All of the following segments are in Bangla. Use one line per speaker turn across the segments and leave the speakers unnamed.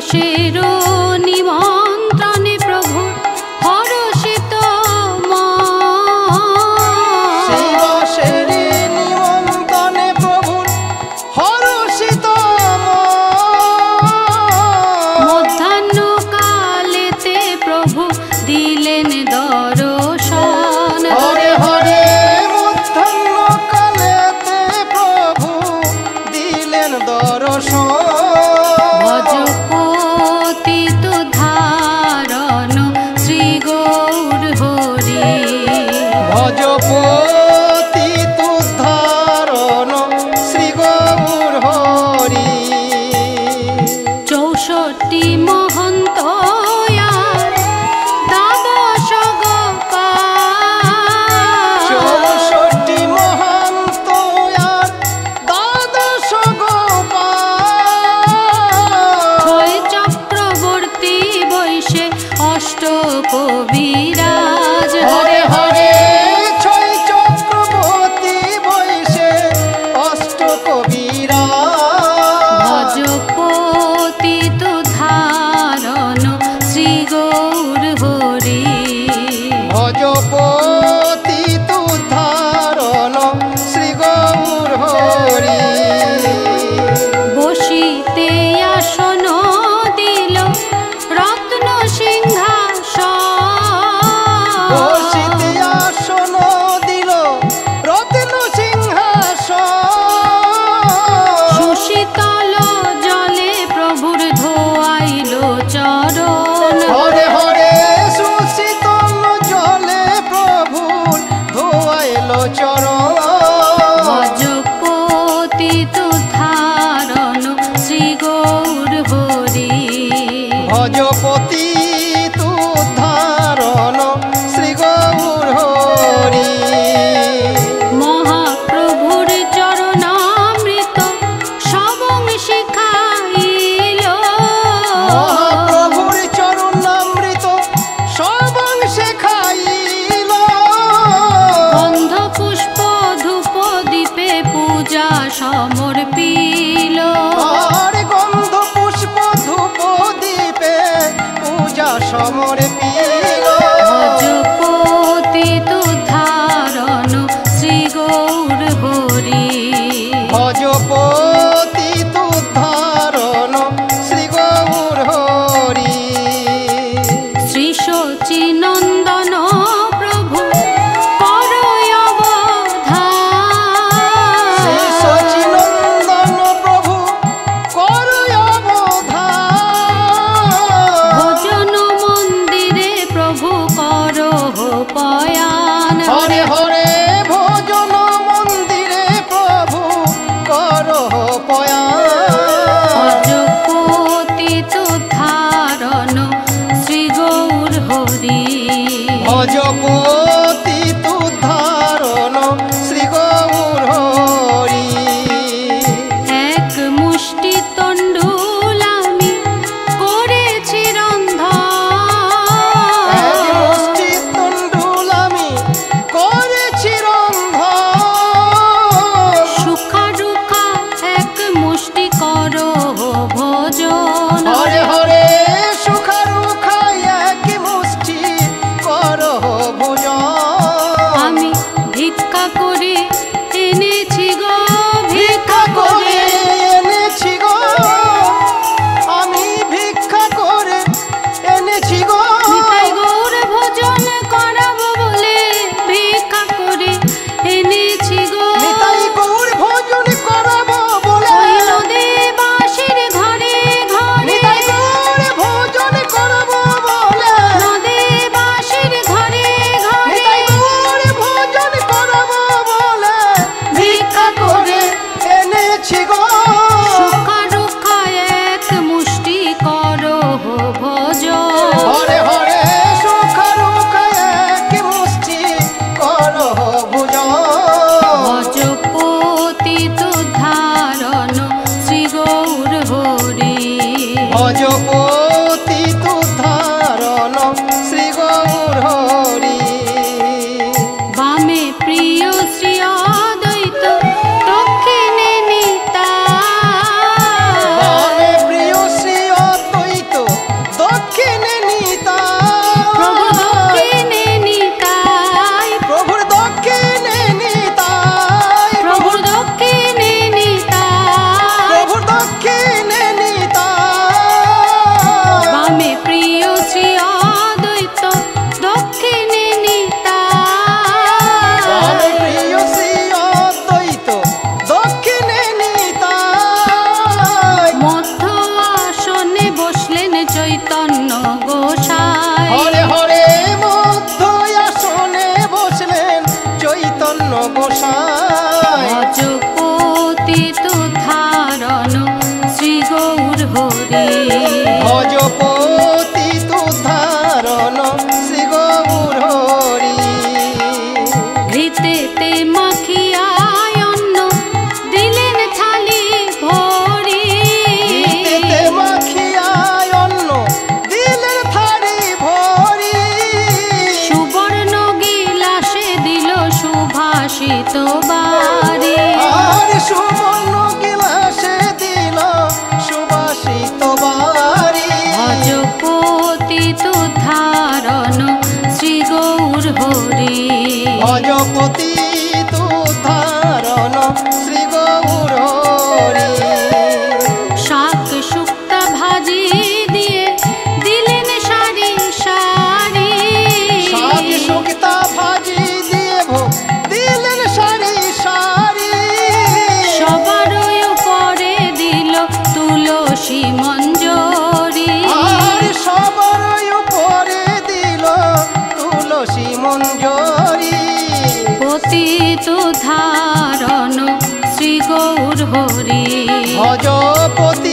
শ্রীবাসের নিমন্ত্রণে
दुष्टों को
भी 宝宝。বারে গৌর হরি
ভজপতি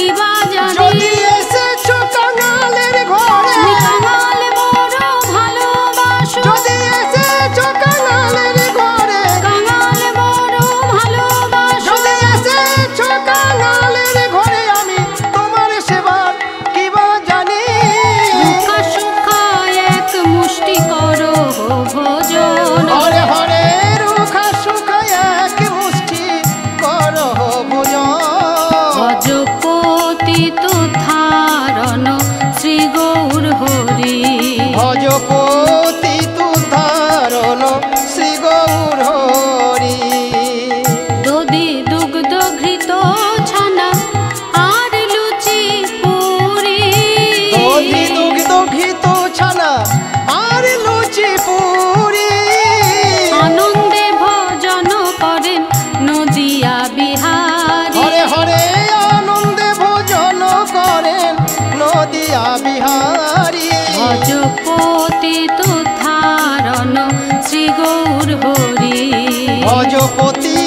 की बात বিহারী। ভজপতি তুথারণ শ্রী গৌর হরি।
ভজপতি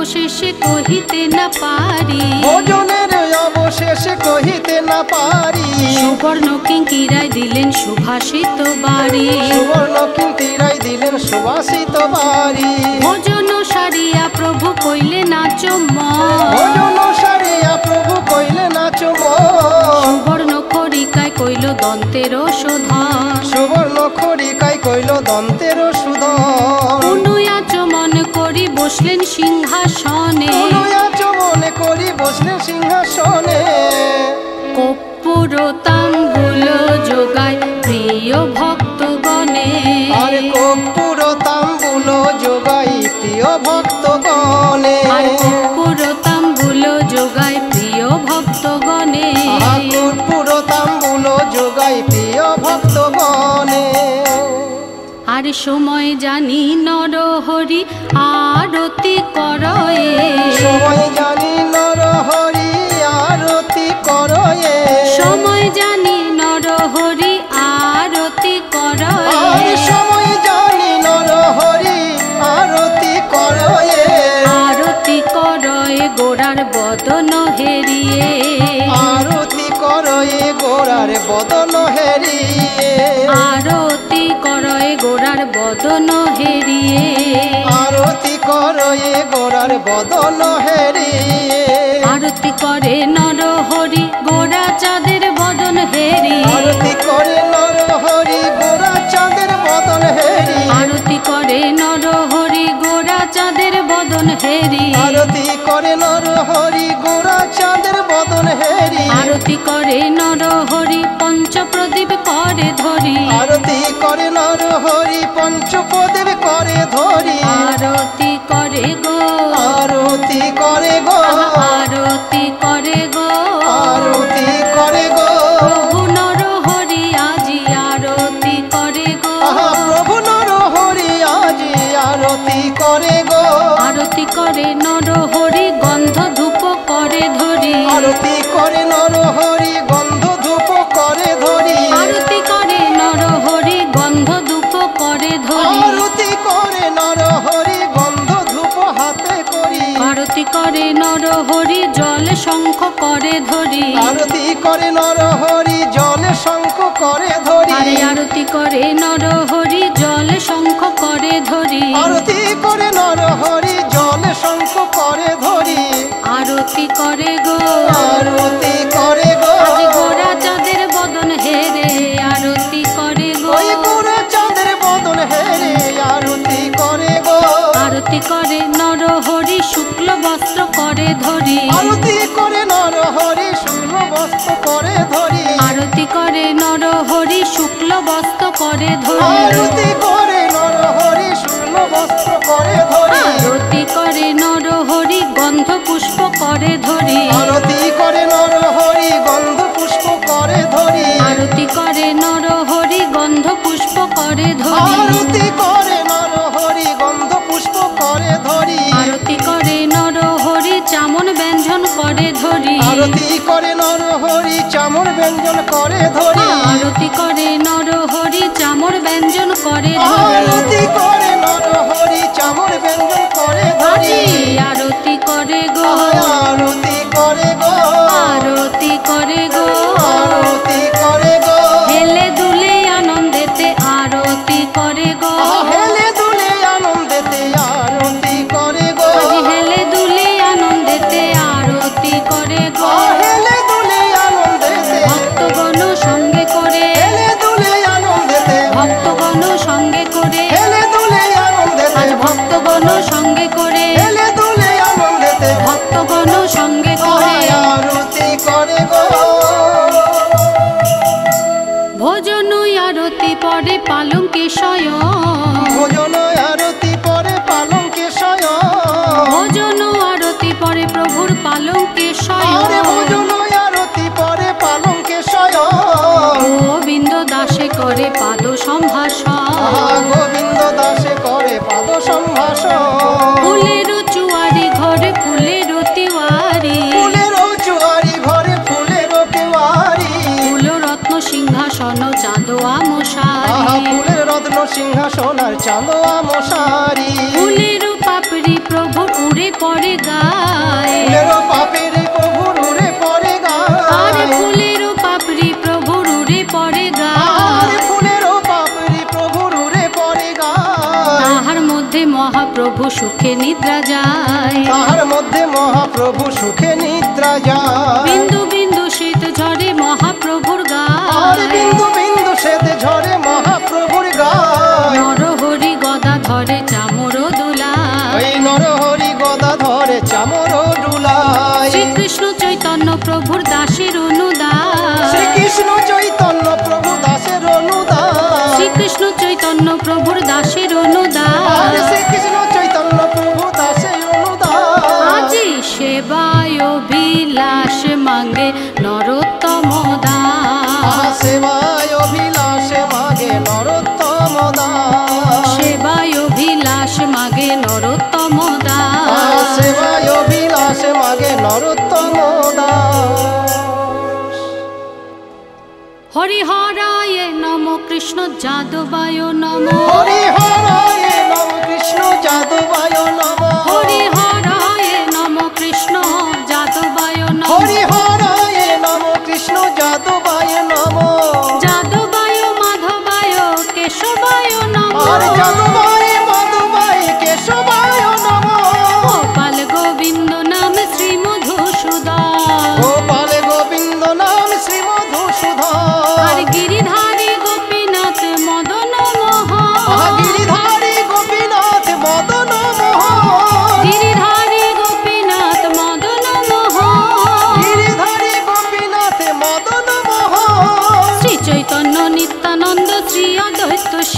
অবশেষে কহিতে না পারি।
ভোজনের অবশেষে কহিতে না পারি।
সুবর্ণ কিঙ্কিরায় দিলেন সুভাষিত বাড়ি।
সুবর্ণ কিন্তিরাই দিলেন সুবাসিত বাড়ি।
ভোজন সারিয়া প্রভু কইলে নাচ
ভোজন সারিয়া প্রভু কইলে নাচ
সুবর্ণ করিকায় কইল দন্তের শোধন
সুবর্ণ খড়িকাই কইল দন্তের
করি বসলেন সিংহাসনে।
মনে করি বসলেন সিংহাসনে।
কর্পূর তাম্বুল যোগায় প্রিয় ভক্তগণে।
আর কর্পূর
যোগায় প্রিয় ভক্তগণে। সময় জানি নর হরি আরতি করয়ে।
সময় জানি নর হরি আরতি করয়ে।
সময় জানি নর হরি আরতি
আর
করয়ে
সময় জানি নর হরি আরতি করয়ে।
আরতি করয়ে গোড়ার বদন হেরিয়ে।
আরতি করয়ে গোড়ার বদন
গোড়ার বদন হেরিয়ে।
আরতি করয়ে গোড়ার বদন হেরিয়ে।
আরতি করে নর হরি গোড়া চাঁদের বদন হেরি
আরতি করে নর হরি গোড়া চাঁদের বদন হেরি
আরতি করে নর হরি গোড়া চাঁদের বদন হেরি
আরতি করে নর হরি গোড়া চাঁদের বদন হেরি
আরতি করে নর হরি পঞ্চ প্রদীপ করে ধরি।
আরতি করে নর পঞ্চপদেব করে ধরি।
আরতি করে গো।
আরতি করে গো।
আরতি করে গো।
আরতি করে গো।
আজ গোরা চাঁদের বদন হেরে আরতি করে গো।
পুরো চাঁদের বদন হেরে আরতি করে গো।
আরতি করে নর হরি শুক্ল বস্ত্র করে ধরি।
আরতি করে নর হরি শুক্ল বস্ত্র করে ধরি।
আরতি করে নর হরি শুক্ল বস্ত্র করে ধরি।
আরতি করে নর হরি শুক্ল বস্ত্র করে ধরি।
আরতি করে নর করে ধরি।
আরতি করে নর হরি গন্ধ পুষ্প করে ধরি।
আরতি করে নর হরি গন্ধ পুষ্প করে ধরি।
আরতি করে নর হরি গন্ধ পুষ্প করে ধরি।
আরতি করে নর হরি চামন ব্যঞ্জন করে ধরি।
আরতি করে নর হরি চামর ব্যঞ্জন করে ধরি।
আরতি করে নর হরি চামর ব্যঞ্জন করে ধরি।
আরতি করে
গো। ফুলের রত্ন সিংহাসন মশারি
ফুলের
পাপড়ি প্রভুর উড়ে পড়ে গায়ে।
ফুলের পাপের প্রভুর উড়ে পড়ে
আরে
গায়।
ফুলের পাপড়ি প্রভুর উড়ে পড়ে
আরে
গায়ে।
ফুলের পাপড়ি প্রভুর উড়ে পড়ে গায়।
তাহার মধ্যে মহাপ্রভু সুখে নিদ্রা যায়।
তাহার মধ্যে মহাপ্রভু সুখে নিদ্রা যায়।
বিন্দু কৃষ্ণ যাদবায় নম।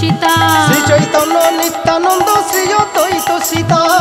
すいち長
いた
のにっ
たのどうしよ
う
と
いとした。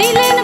করিলেন